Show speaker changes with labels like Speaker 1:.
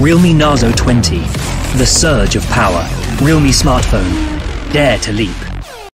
Speaker 1: Realme Nazo 20. The surge of power. Realme smartphone. Dare to leap.